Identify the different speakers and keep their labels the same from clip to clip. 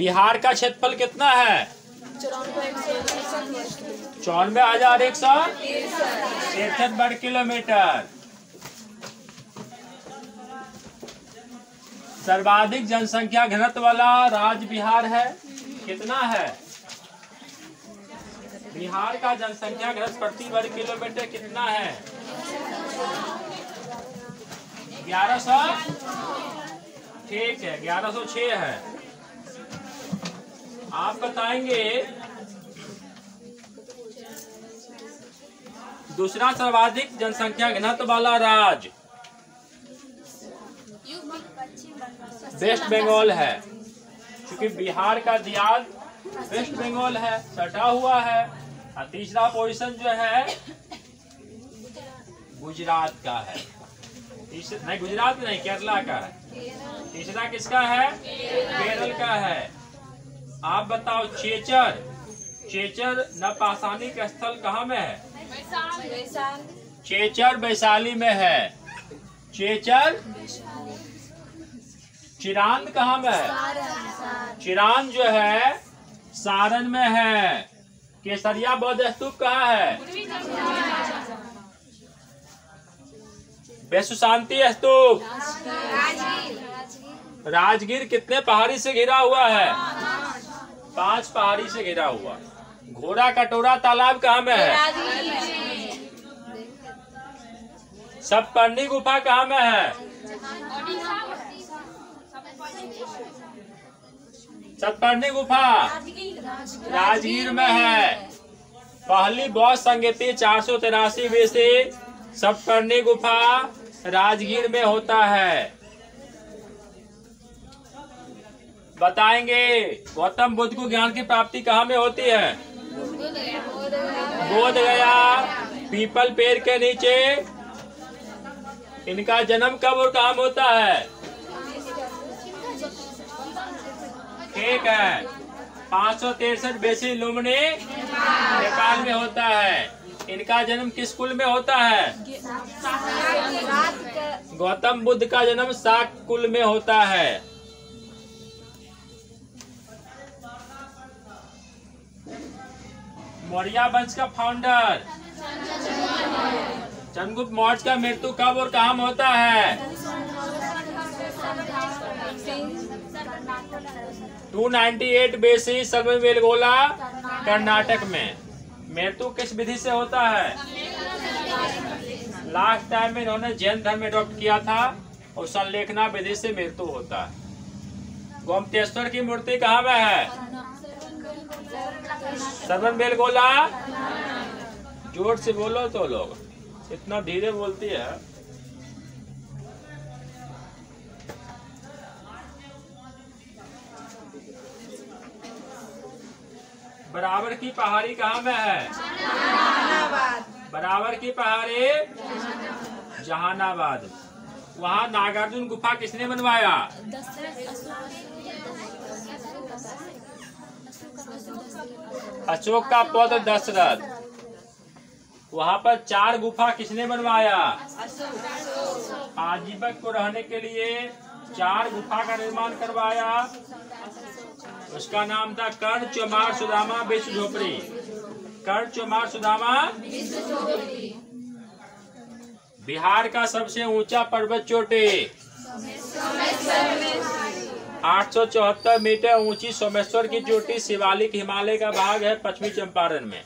Speaker 1: बिहार का क्षेत्रफल कितना है? चौरानवे हज़ार एक सौ? तिरसठ वर्ग किलोमीटर। सर्वाधिक जनसंख्या घनत्व वाला राज्य बिहार है। कितना है? बिहार का जनसंख्या घनत्व प्रति वर्ग किलोमीटर कितना है? ग्यारह सौ? ठीक है, ग्यारह सौ छह है। आप बताएँगे। दूसरा सर्वाधिक जनसंख्या घनत्व वाला राज्य। वेस्ट बंगाल है। क्योंकि बिहार का दियाद वेस्ट बंगाल है, सटा हुआ है, और तीसरा पोजीशन जो है, गुजरात का है। नहीं, गुजरात नहीं, केरला का है। तीसरा किसका है? केरल का है। आप बताओ, चेचर। चेचर नपासानी का स्थल कहाँ में है? चेचर वैशाली में है। चेचर? चिरांद कहाँ में है? चिरांद जो है, सारण में है। केसरिया बौद्ध स्तूप कहाँ है? विश्व शांति स्तूप। राजगीर कितने पहाड़ी से घिरा हुआ है? पाँच पहाड़ी से घिरा हुआ। घोड़ा कटोरा तालाब कहाँ में है? सब पन्नी गुफा कहाँ में है? सतपर्णी गुफा? राजगीर में है। पहली बौद्ध संगीति चार सौ तिरासी बीसी सतपर्णी गुफा राजगीर में होता है। बताएँगे, गौतम बुद्ध को ज्ञान की प्राप्ति कहाँ में होती है? बोध गया, पीपल पेड़ के नीचे। इनका जन्म कब और कहाँ होता है? ठीक है। पाँच सौ तिरसठ बेसी लुमनी नेपाल में होता है। इनका जन्म किस कुल में होता है? गौतम बुद्ध का जन्म साक कुल में होता है। मौर्य वंश का फाउंडर चंद्रगुप्त मौर्य का मृत्यु कब और कहाँ होता है? 298 बेसी सलमन वेलगोला कर्नाटक में। मृत्यु किस विधि से होता है? लास्ट टाइम में इन्होंने जैन धर्म एडॉप्ट किया था, और संलेखना विधि से मृत्यु होता है। गोमतेश्वर की मूर्ति कहाँ में है? सरवन बेलगोला ज़ोर से बोलो तो लोग। इतना धीरे बोलती है। बराबर की पहाड़ी कहाँ में है? बराबर की पहाड़ी? जहानाबाद। वहाँ नागार्जुन गुफा किसने बनवाया? अशोक का पौध दशरथ। वहाँ पर चार गुफा किसने बनवाया? आजीवक को रहने के लिए चार गुफा का निर्माण करवाया। उसका नाम था कर्ण चौमार सुदामा विश्व झोपड़ी। कर्ण चौमार सुदामा बिहार का सबसे ऊँचा पर्वत चोटी। आठ सौ चौहत्तर मीटर ऊँची सोमेश्वर की चोटी शिवालिक हिमालय का भाग है पश्चिमी चंपारण में।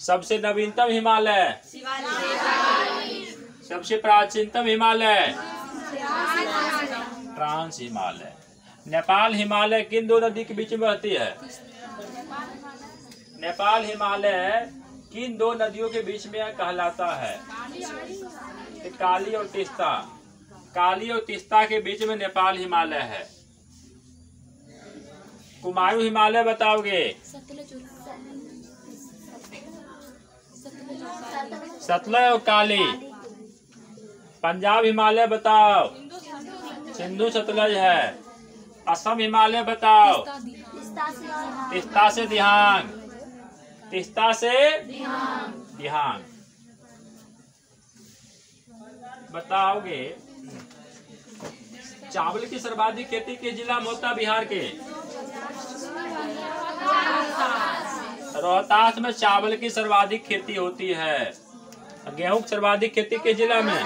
Speaker 1: सबसे नवीनतम हिमालय। सबसे प्राचीनतम हिमालय। ट्रांस हिमालय। नेपाल हिमालय किन दो नदी के बीच में बहती है। नेपाल हिमालय किन दो नदियों के बीच में कहलाता है। काली और तिस्ता। काली और तिस्ता के बीच में नेपाल हिमालय है। कुमायूं हिमालय बताओगे? सतलज और काली। पंजाब हिमालय बताओ। सिंधु सतलज है। असम हिमालय बताओ। तिस्ता से दिहांग तिस्ता से दिहांग बताओगे? चावल की सर्वाधिक खेती के जिला में होता बिहार के। रोहतास में चावल की सर्वाधिक खेती होती है। गेहूँ सर्वाधिक खेती के जिला में।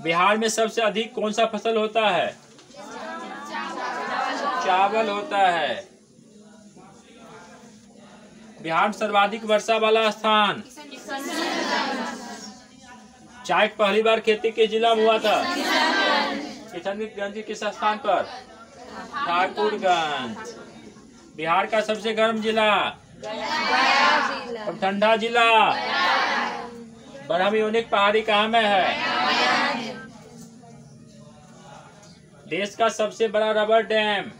Speaker 1: बिहार में सबसे अधिक कौन सा फ़सल होता है? चावल होता है। बिहार सर्वाधिक वर्षा वाला स्थान? चाय पहली बार खेती के जिला में हुआ था। किशनगंज किस स्थान पर? ठाकुरगंज। बिहार का सबसे गर्म जिला? और ठंडा जिला? बरहम यूनिक पहाड़ी कहाँ में है? देश का सबसे बड़ा रबर डैम।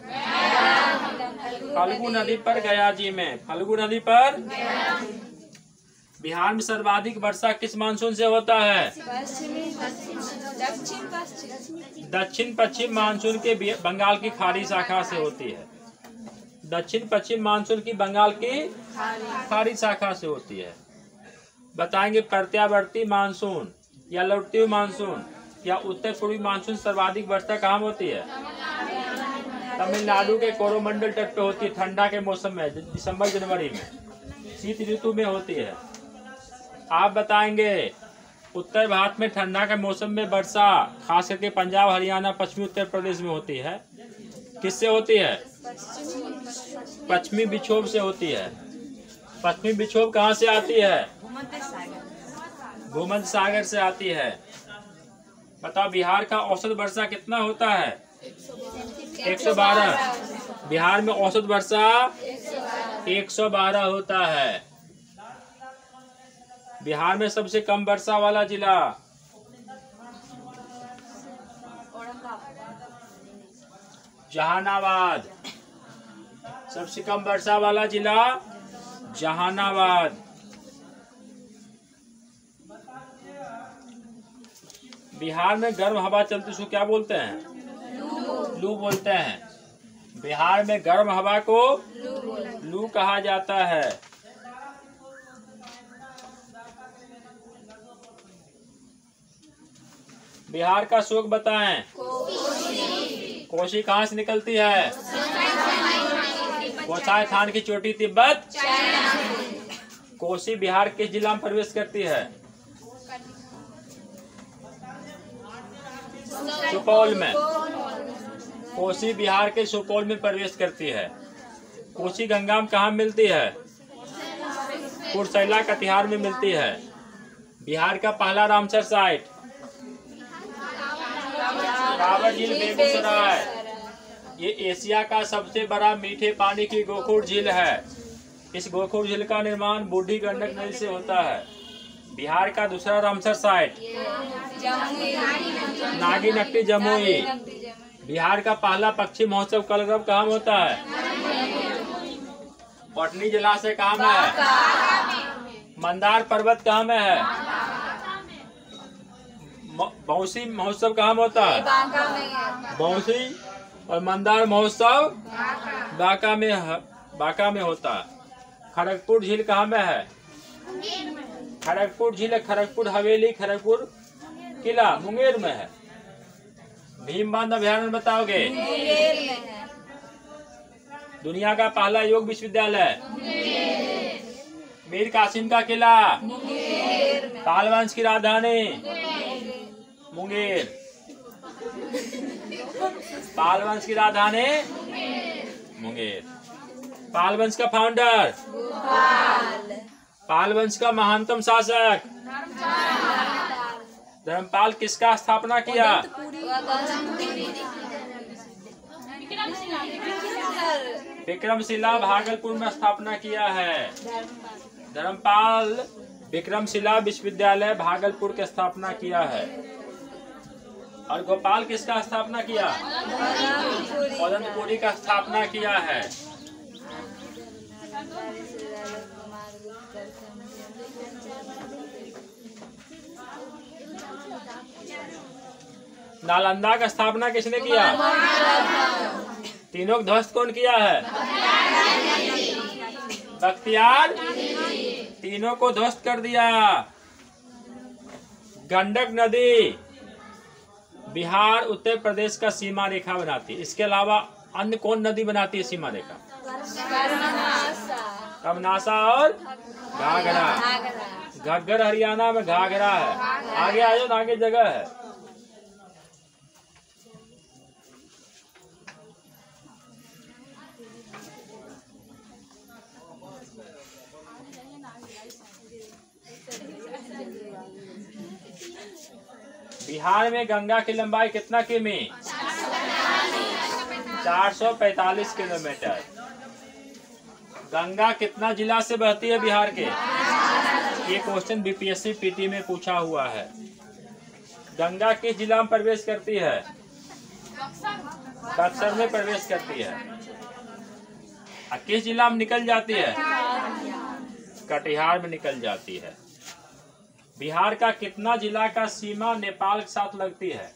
Speaker 1: फल्गु नदी पर गया जी में। फल्गु नदी पर? बिहार में सर्वाधिक वर्षा किस मानसून से होता है?
Speaker 2: दक्षिण पश्चिम
Speaker 1: मानसून के बंगाल की खाड़ी शाखा से होती है। दक्षिण पश्चिम मानसून की बंगाल की खाड़ी शाखा से होती है। बताएँगे प्रत्यावर्ती मानसून या लौटती हुई मानसून या उत्तर पूर्वी मानसून सर्वाधिक वर्षा कहाँ होती है? तमिलनाडु के कोरोमंडल तट पे होती है, ठंडा के मौसम में दिसंबर जनवरी में। शीत ऋतु में होती है। आप बताएँगे। उत्तर भारत में ठंडा के मौसम में वर्षा, खास करके पंजाब, हरियाणा, पश्चिमी उत्तर प्रदेश में होती है। किससे होती है? पश्चिमी विक्षोभ से होती है। पश्चिमी विक्षोभ कहाँ से आती है? भूमध्य सागर से आती है। बताओ, बिहार का औसत वर्षा कितना होता है? 112 बिहार में औसत वर्षा 112 होता है। बिहार में सबसे कम वर्षा वाला जिला? जहानाबाद। सबसे कम वर्षा वाला जिला? जहानाबाद। बिहार में गर्म हवा चलती, उसको क्या बोलते हैं? लू बोलते हैं। बिहार में गर्म हवा को लू कहा जाता है। बिहार का शोक बताएँ। कोशी कहाँ से निकलती है? कोसाई थान की चोटी तिब्बत। कोसी बिहार के जिला में प्रवेश करती है। सुपौल में। कोसी बिहार के सुपौल में प्रवेश करती है। कोसी गंगा में कहाँ मिलती है? कुरसैला कटिहार में मिलती है। बिहार का पहला रामसर साइट। कांवर झील बेगूसराय ये एशिया का सबसे बड़ा मीठे पानी की गोखुर झील है। इस गोखुर झील का निर्माण बूढ़ी गंडक नदी से होता है। बिहार का दूसरा रामसर साइट। नागी नकटी जमुई। बिहार का पहला पक्षी महोत्सव कलरव कहाँ होता है? पटनी जिला से कहाँ में है? मंदार पर्वत कहाँ में है? बौसी महोत्सव कहाँ में होता? है बौसी और मंदार महोत्सव? बांका। में बांका में होता। है खड़गपुर झील कहाँ में है? खड़गपुर झील खड़गपुर हवेली खड़गपुर किला मुंगेर में है। भीम बाँध अभ्यारण्य बताओगे? दुनिया का पहला योग विश्वविद्यालय? मीर कासिम का किला? पाल वंश की राजधानी? मुंगेर। पाल वंश की राजधानी? मुंगेर। पाल वंश का फाउंडर पाल वंश का महानतम शासक? धर्मपाल किसका स्थापना किया? विक्रमशिला भागलपुर में स्थापना किया है। धर्मपाल विक्रमशिला विश्वविद्यालय भागलपुर की स्थापना किया है। और गोपाल किसका स्थापना किया? औदनपुरी का स्थापना किया है। नालंदा का स्थापना किसने किया? तीनों ध्वस्त कौन किया है? बख्तियार। तीनों को ध्वस्त कर दिया। गंडक नदी। बिहार उत्तर प्रदेश का सीमा रेखा बनाती है। इसके अलावा अन्य कौन नदी बनाती है सीमा रेखा? कमनासा और घाघरा। घग्गर हरियाणा में घाघरा है। आगे आ जाओ ना आगे जगह है। बिहार में गंगा की लंबाई कितना किमी? 445 किलोमीटर। गंगा कितना जिला से बहती है बिहार के? ये क्वेश्चन बीपीएससी पीटी में पूछा हुआ है। गंगा किस जिला में प्रवेश करती है? बक्सर में प्रवेश करती है। और किस जिला में निकल जाती है? कटिहार में निकल जाती है। बिहार का कितना जिला का सीमा नेपाल के साथ लगती है?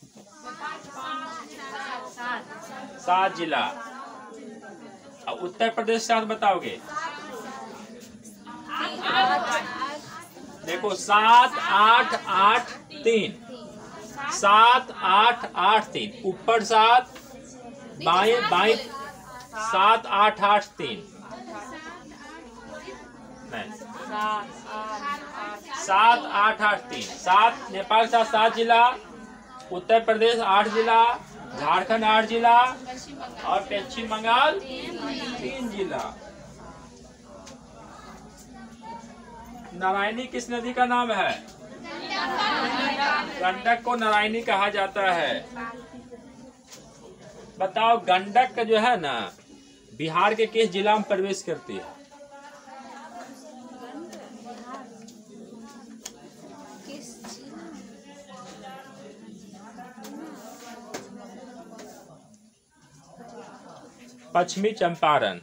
Speaker 1: सात जिला। और उत्तर प्रदेश के साथ बताओगे? देखो सात आठ आठ तीन। सात आठ आठ तीन। ऊपर सात बाएँ बाएँ सात आठ आठ तीन। नहीं सात आठ आठ तीन। सात नेपाल का सात जिला, उत्तर प्रदेश आठ जिला, झारखंड आठ जिला और पश्चिम बंगाल तीन जिला। नारायणी किस नदी का नाम है? गंडक को नारायणी कहा जाता है। बताओ, गंडक का जो है ना, बिहार के किस जिला में प्रवेश करती है? पश्चिमी चंपारण